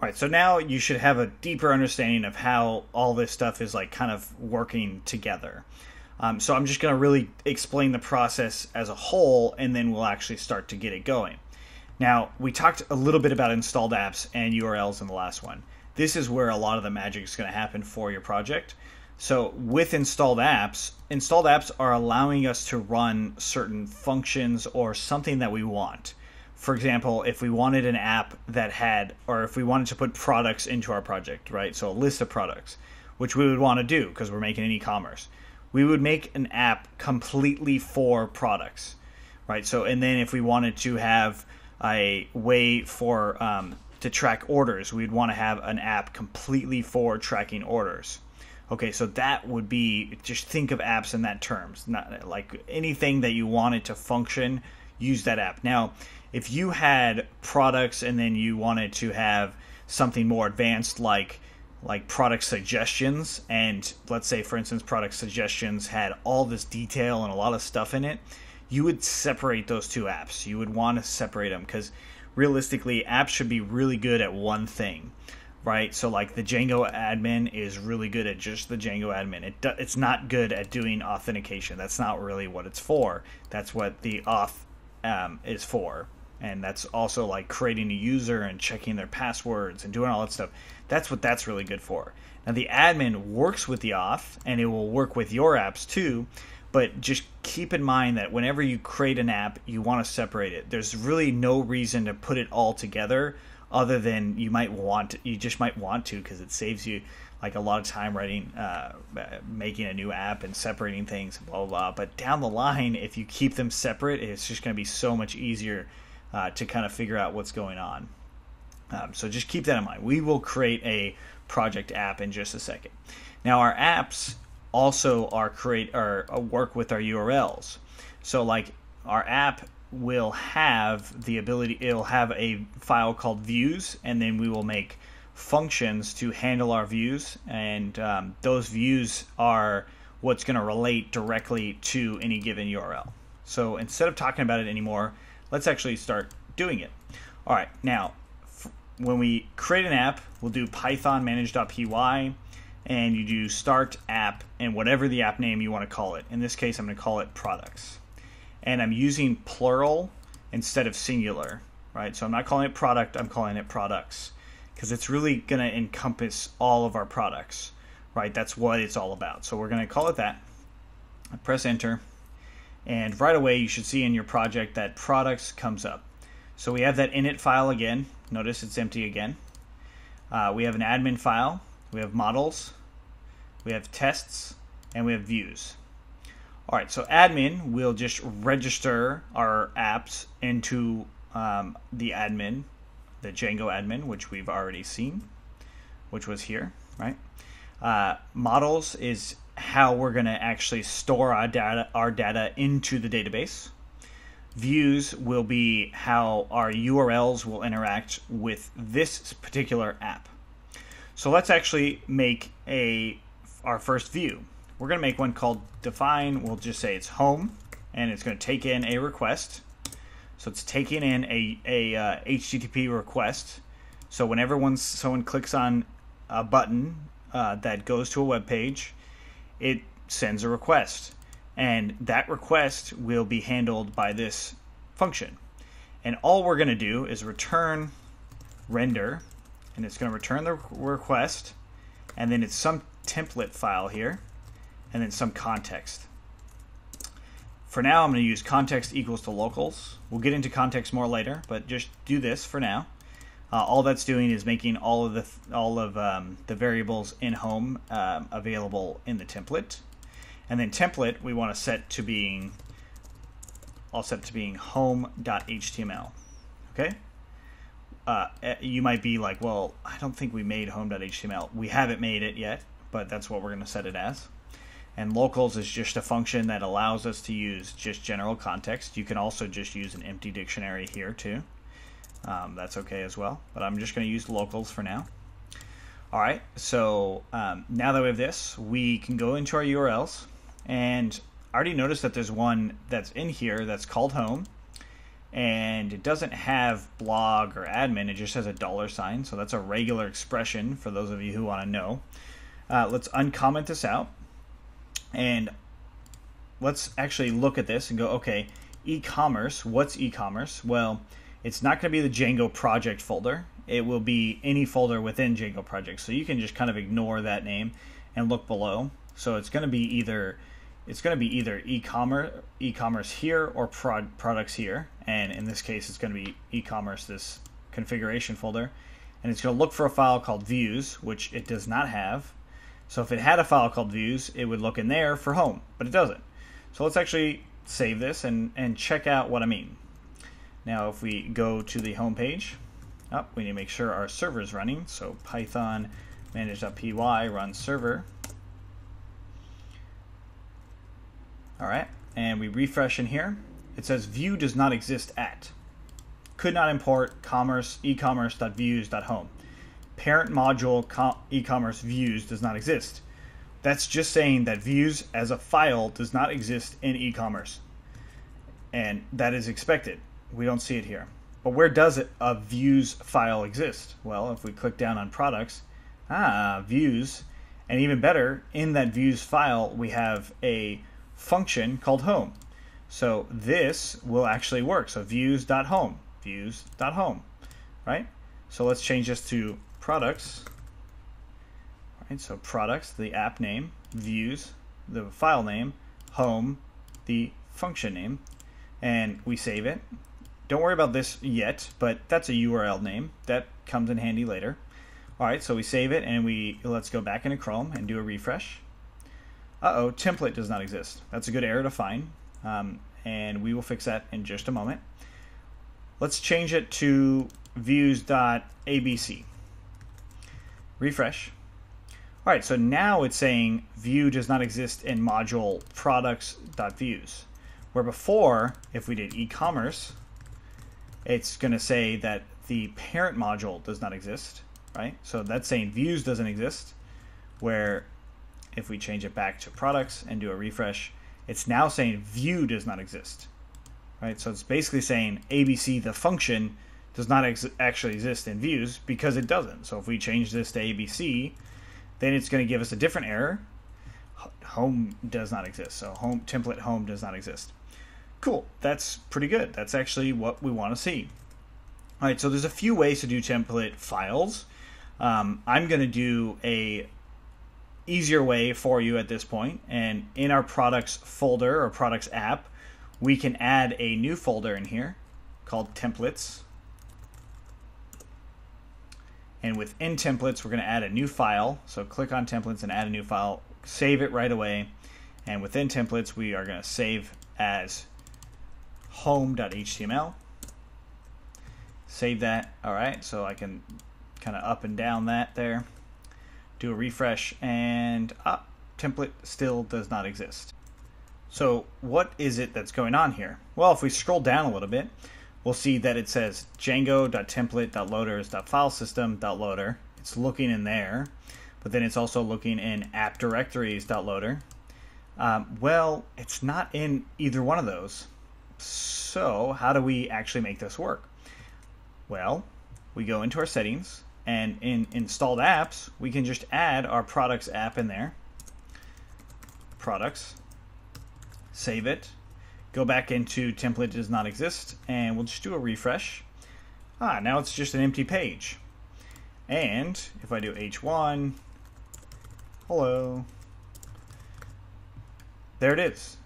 All right, so now you should have a deeper understanding of how all this stuff is like kind of working together. Um, so I'm just going to really explain the process as a whole, and then we'll actually start to get it going. Now, we talked a little bit about installed apps and URLs in the last one. This is where a lot of the magic is going to happen for your project. So, with installed apps, installed apps are allowing us to run certain functions or something that we want for example, if we wanted an app that had, or if we wanted to put products into our project, right? So a list of products, which we would want to do because we're making an e commerce, we would make an app completely for products, right? So, and then if we wanted to have a way for, um, to track orders, we'd want to have an app completely for tracking orders. Okay, so that would be just think of apps in that terms, not like anything that you wanted to function, use that app. Now, if you had products and then you wanted to have something more advanced like like product suggestions and let's say for instance product suggestions had all this detail and a lot of stuff in it you would separate those two apps. You would want to separate them because realistically apps should be really good at one thing right? So like the django admin is really good at just the django admin. It do, it's not good at doing authentication. That's not really what it's for. That's what the auth um, is for and that's also like creating a user and checking their passwords and doing all that stuff. That's what that's really good for. Now the admin works with the auth and it will work with your apps too, but just keep in mind that whenever you create an app, you want to separate it. There's really no reason to put it all together other than you might want you just might want to because it saves you like a lot of time writing uh, making a new app and separating things blah, blah blah but down the line if you keep them separate it's just going to be so much easier uh, to kind of figure out what's going on. Um, so just keep that in mind. We will create a project app in just a second. Now our apps also are create or uh, work with our URLs. So like our app will have the ability it'll have a file called views and then we will make functions to handle our views and um, those views are what's going to relate directly to any given URL. So instead of talking about it anymore, let's actually start doing it. All right, now when we create an app, we'll do python manage.py and you do start app and whatever the app name you want to call it. In this case, I'm going to call it products. And I'm using plural instead of singular, right? So I'm not calling it product, I'm calling it products because it's really going to encompass all of our products, right? That's what it's all about. So we're going to call it that. I press enter and right away you should see in your project that products comes up. So we have that init file again. Notice it's empty again. Uh, we have an admin file. We have models. We have tests. And we have views. All right, so admin will just register our apps into um, the admin, the Django admin, which we've already seen, which was here, right? Uh, models is how we're going to actually store our data, our data into the database. Views will be how our URLs will interact with this particular app. So let's actually make a our first view. We're going to make one called define. We'll just say it's home, and it's going to take in a request. So it's taking in a, a uh, HTTP request. So whenever one, someone clicks on a button uh, that goes to a web page, it sends a request. And that request will be handled by this function. And all we're going to do is return render, and it's going to return the request, and then it's some template file here, and then some context. For now, I'm going to use context equals to locals. We'll get into context more later, but just do this for now. Uh, all that's doing is making all of the all of um, the variables in home um, available in the template, and then template we want to set to being all set to being home.html. Okay. Uh, eh, you might be like, well, I don't think we made home.html. We haven't made it yet, but that's what we're going to set it as. And locals is just a function that allows us to use just general context. You can also just use an empty dictionary here too. Um, that's okay as well, but I'm just going to use locals for now. All right, so um, now that we have this, we can go into our URLs, and I already noticed that there's one that's in here that's called home, and it doesn't have blog or admin. It just has a dollar sign, so that's a regular expression for those of you who want to know. Uh, let's uncomment this out, and let's actually look at this and go, okay, e-commerce. What's e-commerce? Well, it's not going to be the Django project folder. It will be any folder within Django project. So you can just kind of ignore that name and look below. So it's going to be either it's going to be either e-commerce e-commerce here or prod, products here and in this case it's going to be e-commerce this configuration folder and it's going to look for a file called views which it does not have so if it had a file called views it would look in there for home but it doesn't so let's actually save this and and check out what I mean now if we go to the home page oh, we need to make sure our server is running so python manage.py run server All right, and we refresh in here. It says view does not exist at. Could not import commerce e-commerce.views.home. Parent module e-commerce views does not exist. That's just saying that views as a file does not exist in e-commerce. And that is expected. We don't see it here. But where does it, a views file exist? Well, if we click down on products, ah, views, and even better, in that views file, we have a function called home. So this will actually work. So views.home, views.home, right? So let's change this to products. Right, so products, the app name, views, the file name, home, the function name, and we save it. Don't worry about this yet, but that's a URL name. That comes in handy later. All right, so we save it and we let's go back into Chrome and do a refresh uh-oh, template does not exist. That's a good error to find, um, and we will fix that in just a moment. Let's change it to views.abc. Refresh. All right, so now it's saying view does not exist in module products.views. Where before, if we did e-commerce, it's going to say that the parent module does not exist, right? So that's saying views doesn't exist, where if we change it back to products and do a refresh, it's now saying view does not exist. Right? So it's basically saying ABC, the function, does not ex- actually exist in views because it doesn't. So if we change this to ABC, then it's going to give us a different error. Home does not exist. So home template home does not exist. Cool. That's pretty good. That's actually what we want to see. All right. So there's a few ways to do template files. Um, I'm going to do a easier way for you at this point. And in our products folder or products app, we can add a new folder in here called templates. And within templates, we're going to add a new file. So click on templates and add a new file, save it right away. And within templates, we are going to save as home.html. Save that. All right. So I can kind of up and down that there do a refresh, and ah, template still does not exist. So what is it that's going on here? Well, if we scroll down a little bit, we'll see that it says django.template.loaders.filesystem.loader. It's looking in there, but then it's also looking in app directories.loader. Um, well, it's not in either one of those. So how do we actually make this work? Well, we go into our settings, and in installed apps, we can just add our products app in there. Products. Save it. Go back into template does not exist, and we'll just do a refresh. Ah, now it's just an empty page. And if I do H1, hello, there it is.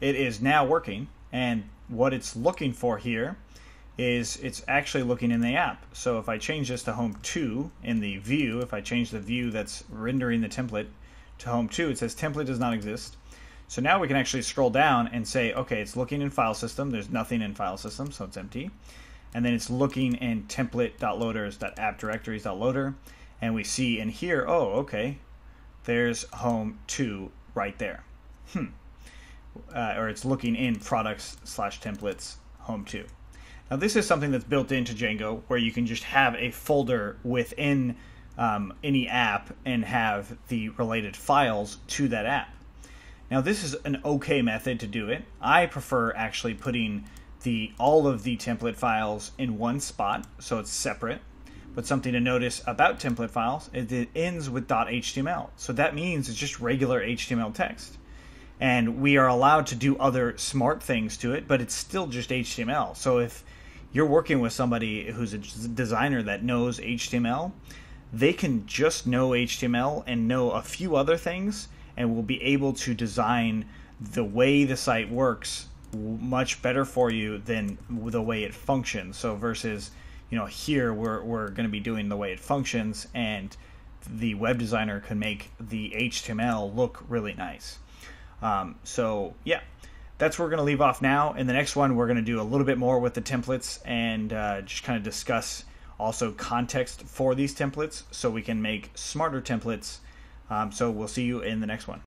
It is now working, and what it's looking for here is it's actually looking in the app. So if I change this to home 2 in the view, if I change the view that's rendering the template to home 2, it says template does not exist. So now we can actually scroll down and say, okay, it's looking in file system. There's nothing in file system, so it's empty. And then it's looking in template.loaders.appdirectories.loader. And we see in here, oh, okay, there's home 2 right there. Hmm. Uh, or it's looking in products slash templates home 2. Now, this is something that's built into Django where you can just have a folder within um, any app and have the related files to that app. Now, this is an okay method to do it. I prefer actually putting the all of the template files in one spot, so it's separate. But something to notice about template files is it ends with .html. So that means it's just regular HTML text. And we are allowed to do other smart things to it, but it's still just HTML. So if you're working with somebody who's a designer that knows HTML, they can just know HTML and know a few other things and will be able to design the way the site works much better for you than the way it functions. So versus you know here we're we're going to be doing the way it functions and the web designer can make the HTML look really nice. Um, so yeah, that's where we're going to leave off now. In the next one, we're going to do a little bit more with the templates and uh, just kind of discuss also context for these templates so we can make smarter templates. Um, so we'll see you in the next one.